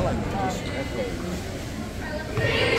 I like this.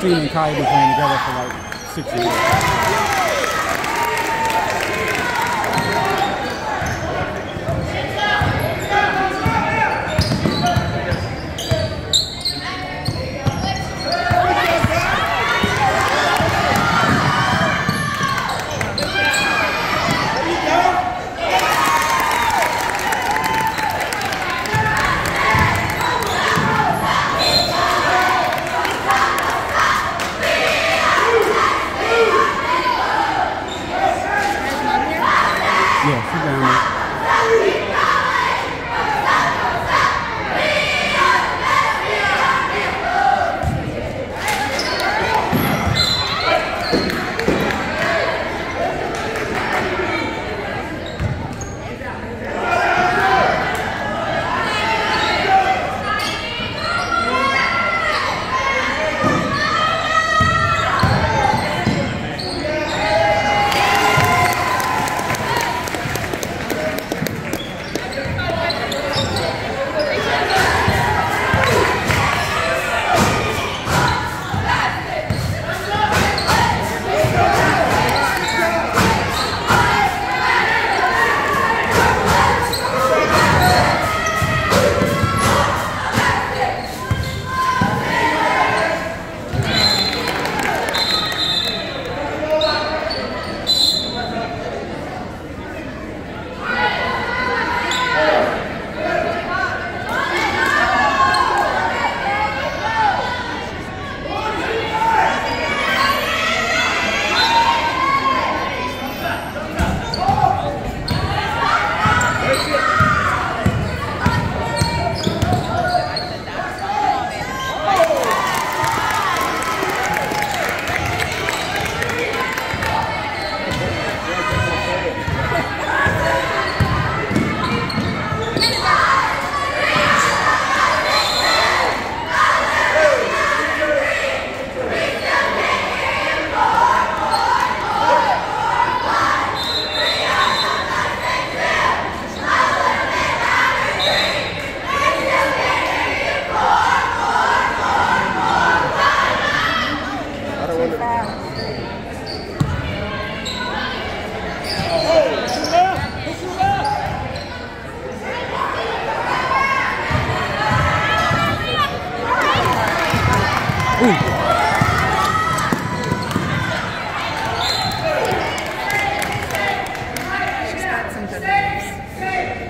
team and Kyle have been playing together for like six years. Hey!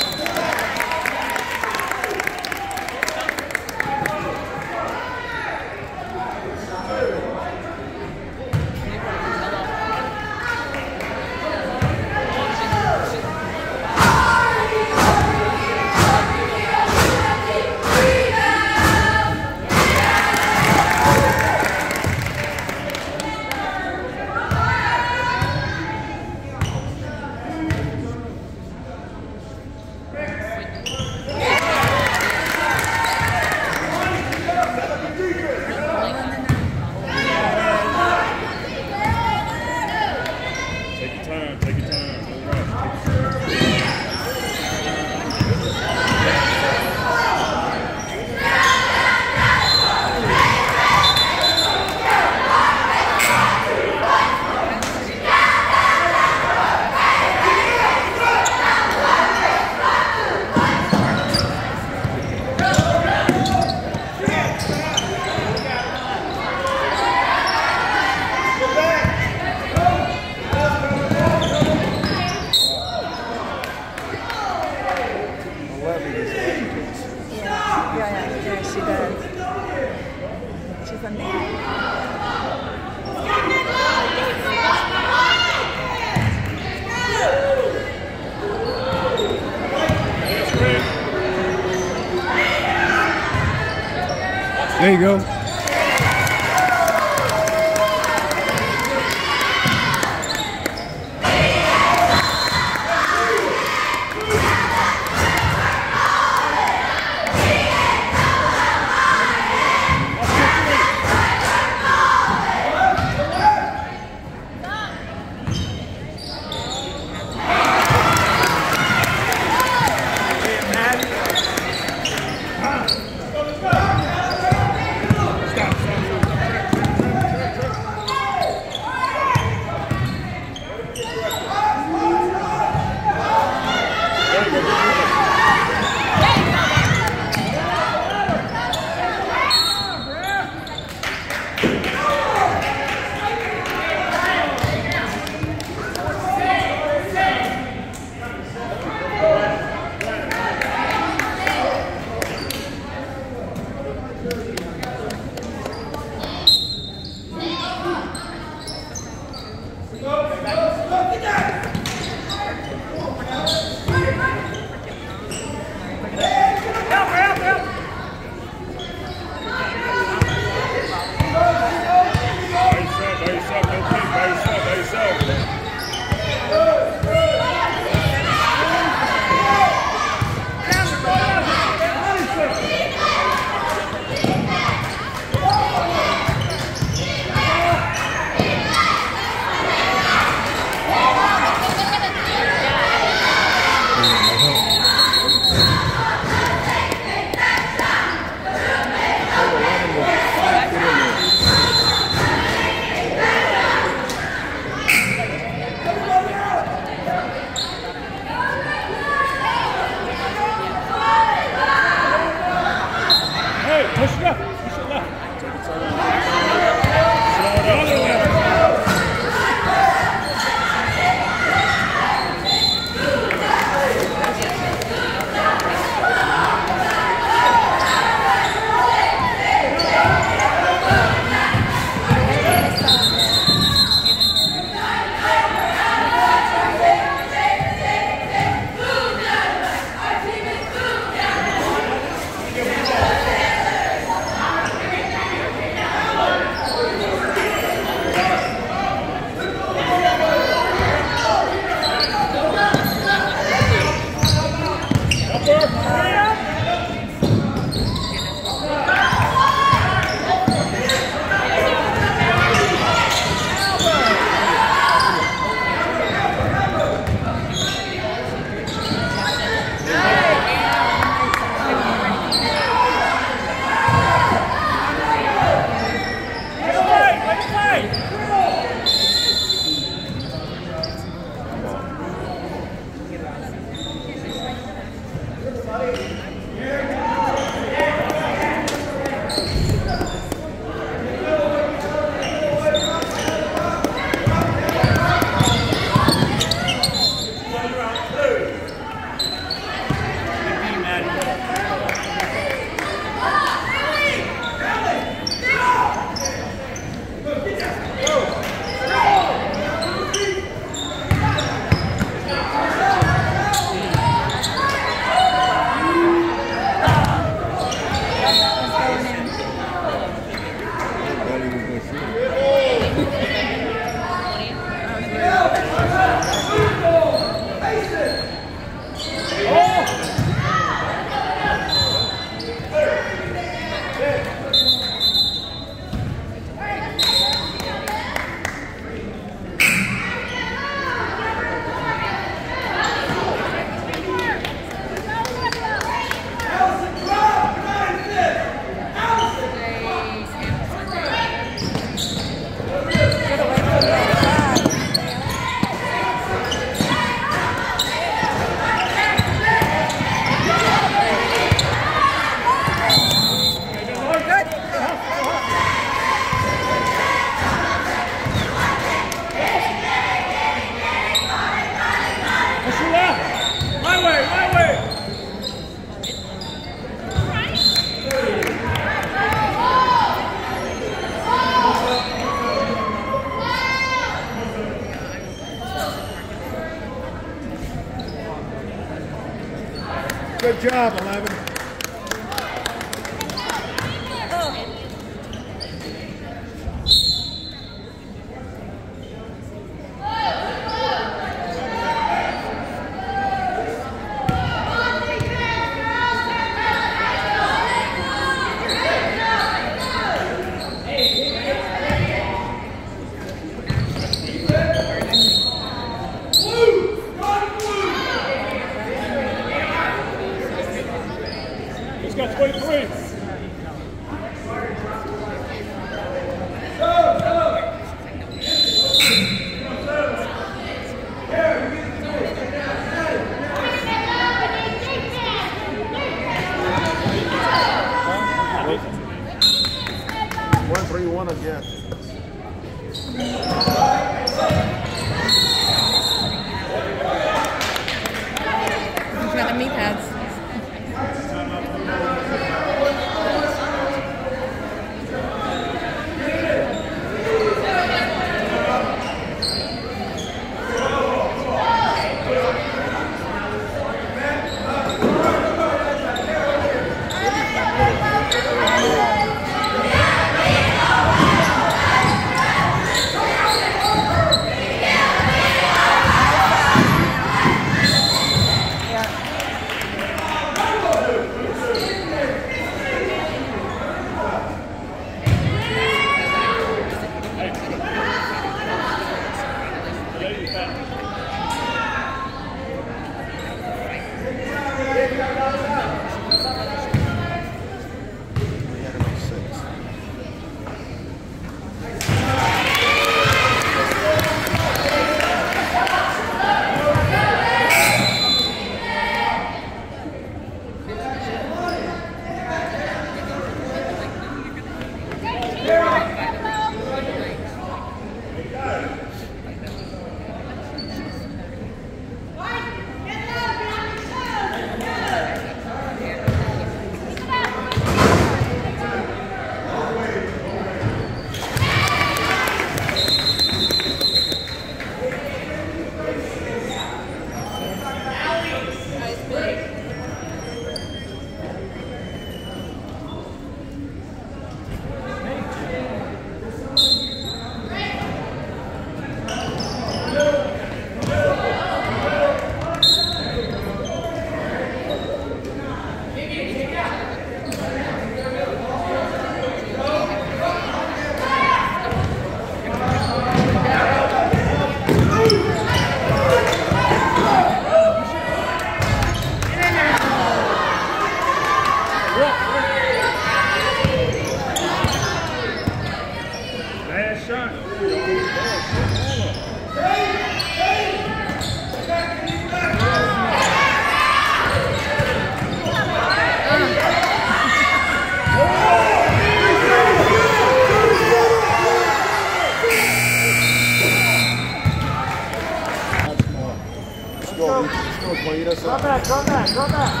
哥车的。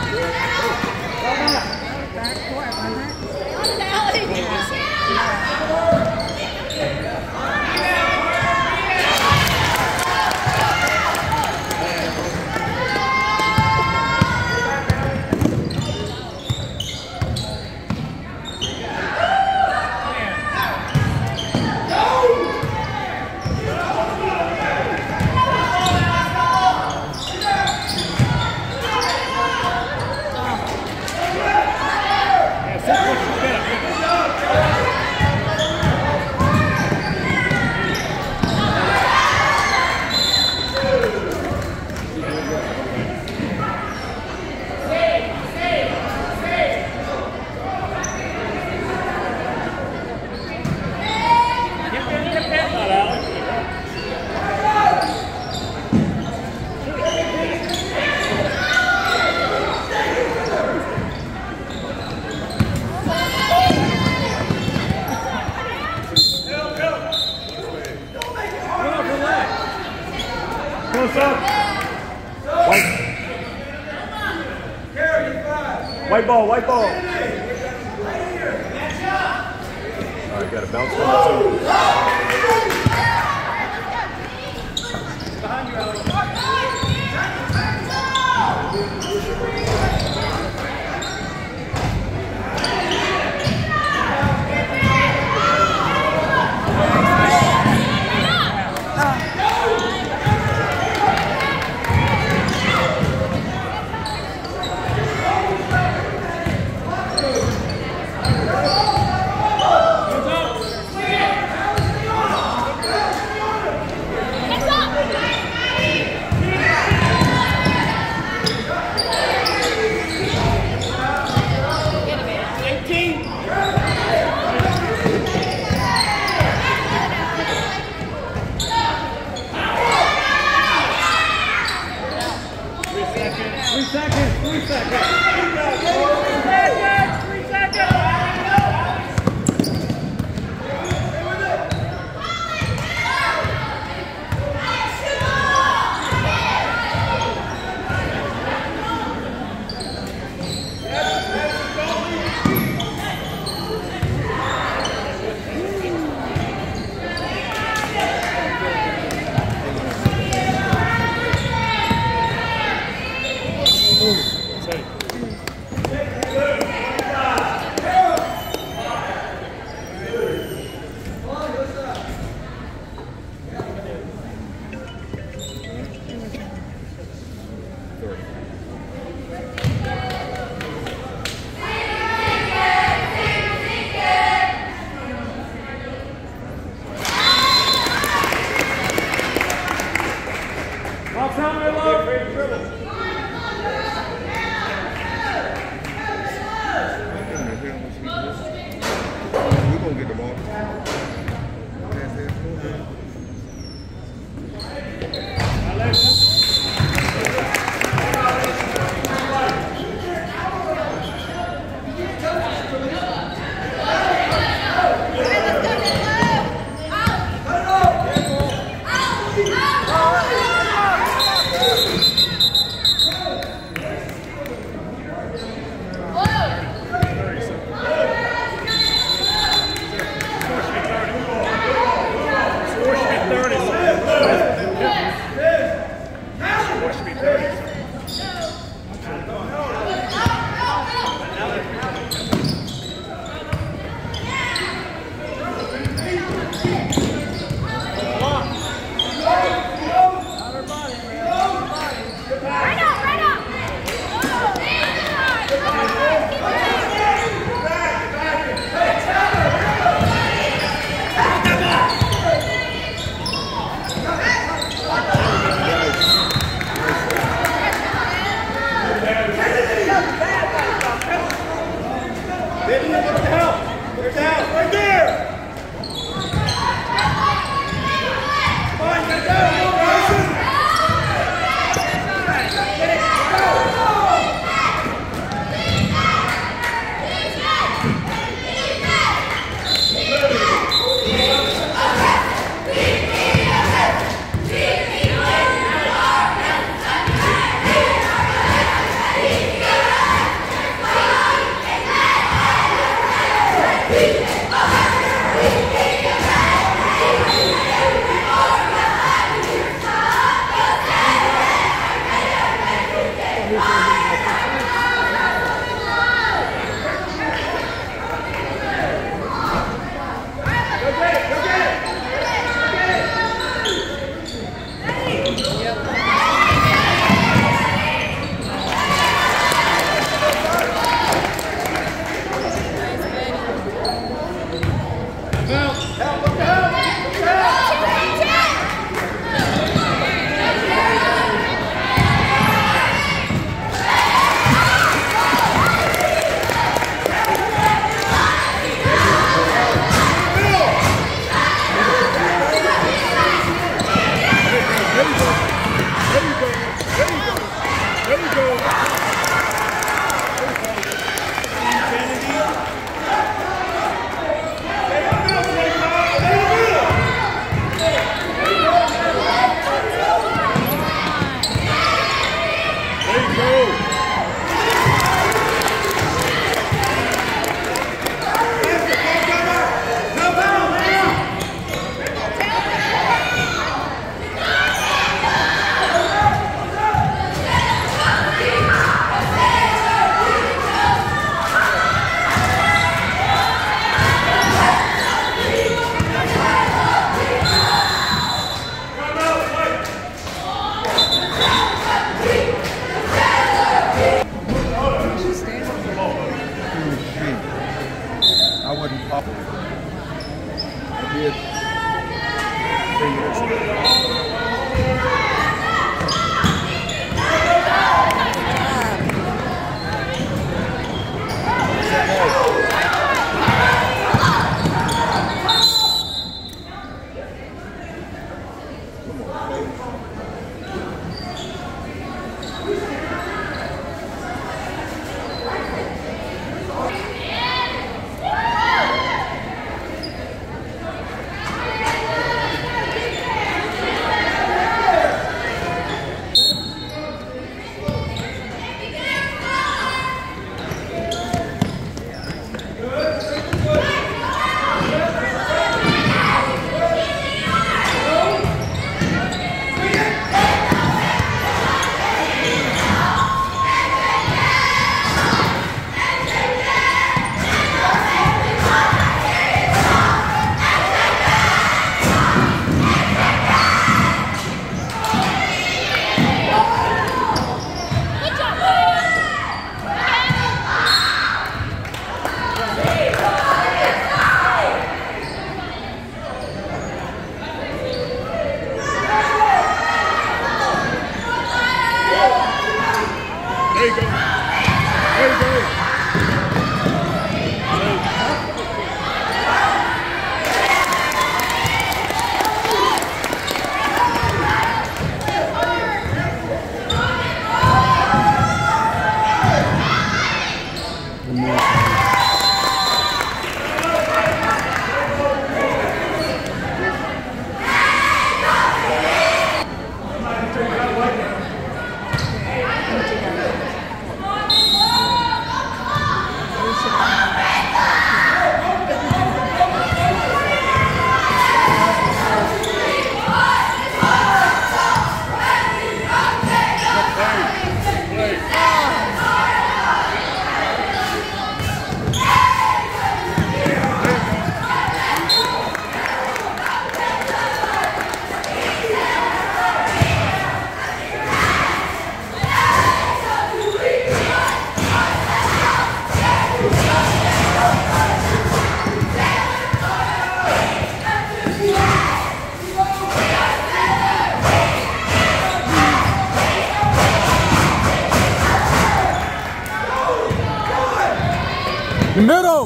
The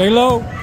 Stay low.